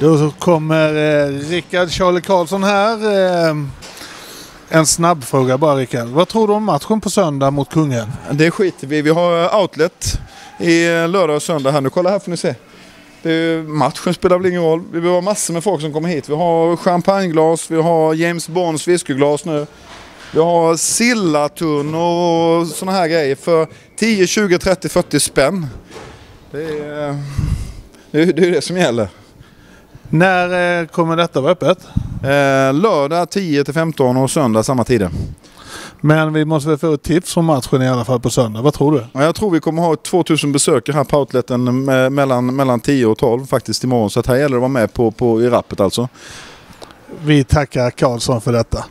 Då kommer eh, Rickard Charlie Karlsson här. Eh, en snabb fråga bara Rickard. Vad tror du om matchen på söndag mot Kungen? Det skiter vi Vi har eh, outlet i eh, lördag och söndag här nu. Kolla här får ni se. Det är, matchen spelar väl ingen roll. Vi behöver massor med folk som kommer hit. Vi har champagneglas, vi har James Bonds whiskyglas nu. Vi har sillatunnor och sådana här grejer för 10, 20, 30, 40 spänn. Det är eh, det, är, det, är det som gäller. När eh, kommer detta vara öppet? Eh, lördag 10 till 15 och söndag samma tider. Men vi måste väl få ett tips om matchen i alla fall på söndag. Vad tror du? Ja, jag tror vi kommer ha 2000 besökare här på outleten mellan, mellan 10 och 12 faktiskt imorgon. Så att här gäller det att vara med på, på, i rappet alltså. Vi tackar Karlsson för detta.